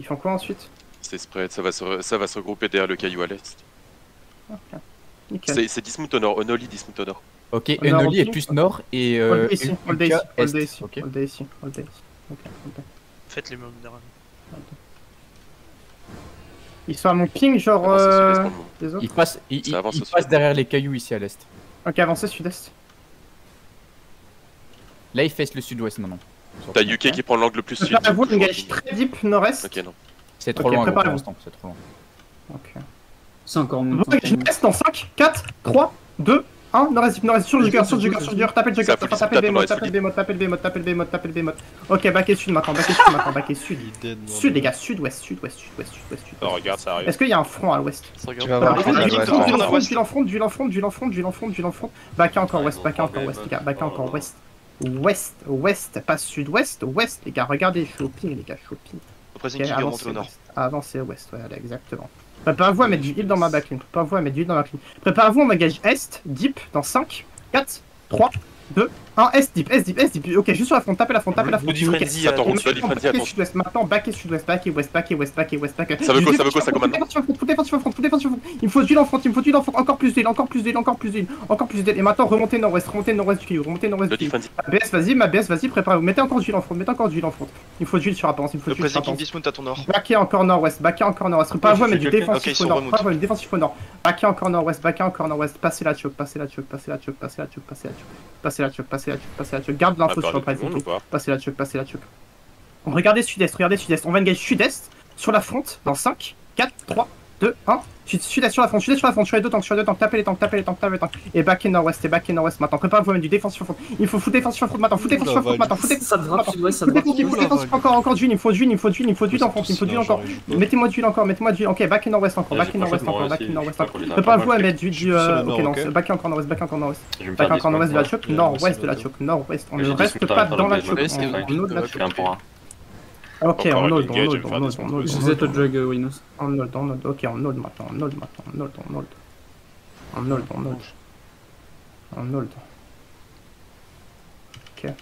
Ils font quoi ensuite C'est spread, ça va, se ça va se regrouper derrière le caillou à l'est. Nickel. C'est c'est Dismount au nord, Onoli Dismount au nord. Ok, On a Enoli rempli. est plus nord et euh, Hold ici, ici. Faites les mêmes derrière. Ils sont à mon ping, genre. Euh... Les autres Il passe, il, Ça il- avance il au sud. passe derrière les cailloux ici à l'est. Ok, avancez sud-est. Là, il face le sud-ouest maintenant. T'as UK qui prend l'angle le plus sud. Préparez-vous, toujours engage très deep nord-est. Ok, non. C'est trop Ok, loin pour préparez-vous. l'instant, c'est trop loin. Ok. C'est encore Vous mon engage nord-est dans 5, 4, 3, 2, 1. Nord-est deep, nord-est sur le jugger, sur le jugger, sur le jugger. Tapez le jugger, tapez tape le bémot, tapez le bémot, tapez le bémot, tapez le bémot, tapez le bémot. Ok, back et sud maintenant, back et sud maintenant, back et sud. Sud, les gars, sud-ouest, sud-ouest, sud-ouest, sud-ouest, sud Oh, regarde, ça arrive. Est-ce qu'il y a un front à l'ouest d'huile en front, d'huile en front, d'huile en front, d'huile en front, d'huile en front, d'huile en front, d'huile en front. Back encore ouest, back encore ouest, les gars, back encore ouest. Ouest, ouest, pas sud-ouest, ouest, les gars, regardez, shopping, les gars, shopping. Pressing Ok, qui remonte avancez au nord. ouest, avancez ouest, ouais, allez, exactement. Préparez-vous à mettre du heal dans ma backline, préparez-vous à mettre du heal dans ma backline. Préparez-vous, on m'engage est, deep, dans 5, 4, 3, 2, 1, est, deep, est, deep, est, deep. Ok, juste sur la front, tapez la front, tapez la front. Bloody Ok. Frenzy, Attends, Et on maintenant, Frenzy, back attends. sud-ouest, maintenant, back et sud-ouest, back et ouest, back et ouest, back et ouest, back Ça veut quoi, ça veut quoi, ça commande Tout défense sur le front, tout défense sur le front. Il me faut d'huile en front, il me faut d'huile en front, encore plus d'huile, encore plus d'huile, encore plus d'huile, encore plus d'huile. Et maintenant, remontez nord-ouest, remontez nord-ouest du caillou, remontez nord-ouest du caillou. defense. Ma BS, vas-y, ma BS, vas-y, préparez-vous. Mettez encore d'huile en front, mettez encore d'huile en front. Il me faut d'huile sur apparence, il me faut Le d'huile sur apparence. à ton nord. Backé encore nord-ouest, backé encore nord-ouest. À mettre du défensif au nord, du défensif au nord. Backé encore nord-ouest, backé encore nord-ouest. Passez la choke, passez la choke, passez la choke, passez la choke, passez la choke. Passez la choke, passez la choke, passez la choke. Garde l'info sur le perdu tout le monde pricing. ou pas Passez la choke, passez la choke. Regardez sud-est, regardez sud-est. On va engage sud-est sur la front dans 5, 4, 3, 2, 1. Sud- Sud-est sur la front, sud-est sur la front, sur les deux tanks, sur les deux tanks, tapez les tanks, tapez les tanks, tapez les tanks. Et back et nord-ouest, et back et nord-ouest maintenant. Préparez-vous à mettre du défensif sur front. Il faut foot défensif sur front maintenant, foot défensif sur front maintenant, foot défensif, foot sud-ouest. défensif, encore, encore d'huile, il faut d'huile, il faut d'huile, il faut d'huile en front, il faut d'huile encore. Mettez-moi d'huile encore, mettez-moi d'huile. Ok, back et nord-ouest encore, back et nord-ouest encore, back et nord-ouest encore. Préparez-vous à mettre du. du, euh, Ok, non, back encore nord-ouest, back encore nord-ouest. Back encore nord-ouest de la choke, nord-ouest de la choke, nord-ouest. On ne reste pas dans la choke, on hold la choke. Ok, Encore on hold, on hold, on hold, on hold. Je on hold, jug, Winos. On hold, on hold. Ok, on hold maintenant, on hold maintenant, on hold, on hold. On hold, on hold. On hold. Ok.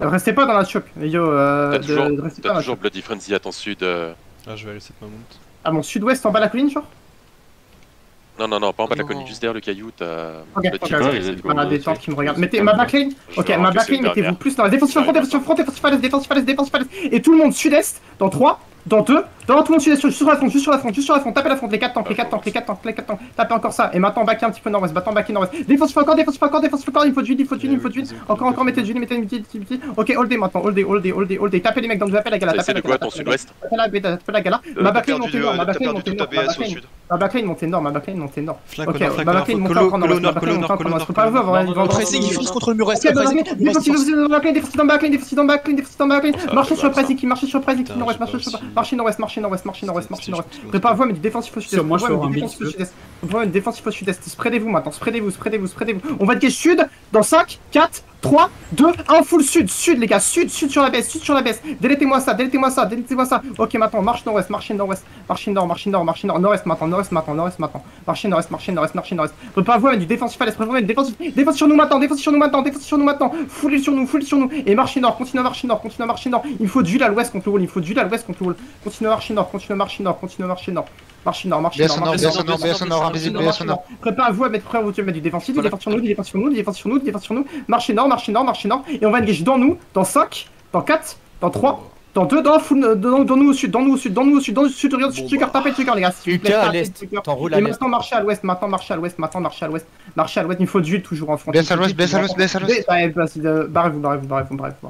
Restez pas dans la choke, yo. Euh, T'as de- toujours, de- restez pas dans t'as la toujours. Bloody Frenzy à ton sud. euh, Ah, je vais aller cette mammouth. Ah bon, sud-ouest en bas de la colline, genre? Non, non, non, pas en bas de la colline, juste derrière le caillou, t'as. Ok, Frenzy. ok. Voilà, des tanks qui me regardent. Mettez ma backline. Ok, ma backline, mettez-vous plus dans la défense sur front, défense sur front, défense sur face, défense sur face, défense sur face. Et tout le monde sud-est, dans 3, dans 2, dans tout le monde sur, sur la front, juste sur la front, juste sur la front, tapez la front, les 4 tanks, les 4 tanks, les 4 tanks, les 4 tanks, tapez encore ça. Et maintenant, back un petit peu nord-ouest, battant back nord-ouest. Défense encore, défense encore, défense encore, il faut du il faut du il faut du Encore, encore, mettez du mettez du Ok, holdez maintenant, holdez, holdez, holdez, holdez. Tapez les mecs dans le tapez la gala, tapez la gala. Tapez la tapez la gala. Euh, Ma montée du- nord, ma montée tout nord, ma backline montée nord, ma backline montée nord. Ok, ma au nord, encore ma nord, encore pas vous avoir une colo nord. Pressing, il fonce contre le mur, dans dans dans Marchez sur le pressing, qui marchez sur le pressing, Putain, nord-ouest, marchez nord-ouest, marchez nord-ouest, marchez nord-ouest, nord-ouest. Préparez-vous à mettre du défensif au sud-est. Sur moi, je un du défensif au sud-est. Au. Spreadez-vous maintenant, spreadez-vous, spreadez-vous, spreadez-vous. On va être sud dans 5, 4, 3, 2, 1, full sud, sud les gars, sud, sud sur la baisse, sud sur la baisse. Délétez-moi ça, délétez-moi ça, délétez-moi ça. Ok, maintenant, marche nord-ouest, marchez nord-ouest, marchez nord, marchez nord, marchez nord, nord-est maintenant, nord-est maintenant, nord-est maintenant. Marchez nord-est, marchez nord-est, marchez nord-est. Préparez-vous du défensif à l'est, préparez-vous défensif, défensif sur nous maintenant, défensif sur nous maintenant, défensif sur nous maintenant. Foulez sur nous, foulez sur nous. Et marchez nord, continuez à marcher nord, continuez à marcher nord. Il faut du à l'ouest contre le wall, il faut du à l'ouest contre le wall. Continuez à marcher nord, continuez à marcher nord, continuez à marcher nord. Marchez nord, marchez BS nord, au nord, marchez BS au nord, BS au nord, invisible, BS au nord. Préparez-vous à mettre prêt à vous mettre du défensif, du défensif sur nous, du défensif sur nous, du défensif sur nous, du défensif sur nous. Marchez nord, marchez nord, marchez nord. Et on va engage dans nous, dans 5, dans 4, dans 3, dans 2, dans, full, dans, dans nous au sud, dans nous au sud, dans nous au sud, dans le sud, regarde, Bon, Tucker, tapez le Tucker, les gars. s'il vous plaît, UK à l'est, Tucker. t'enroules Et à l'est. maintenant marchez à l'ouest, maintenant marchez à l'ouest, maintenant marchez à l'ouest, marchez à l'ouest, il faut du toujours en front. BS à l'ouest, BS à l'ouest, à l'ouest. Euh, barrez-vous, barrez-vous, barrez-vous, barrez-vous.